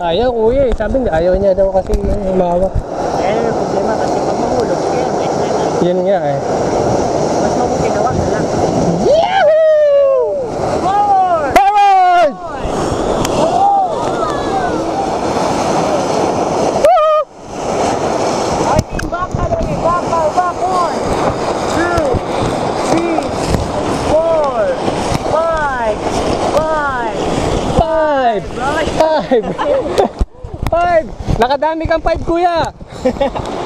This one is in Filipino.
Ayaw kuya eh. Sabi niya, ayaw niya daw kasi humawak. Eh, may problema kasi pag mahulog, kaya may na. Yun nga eh. Five! Five! Nakadami kang five kuya!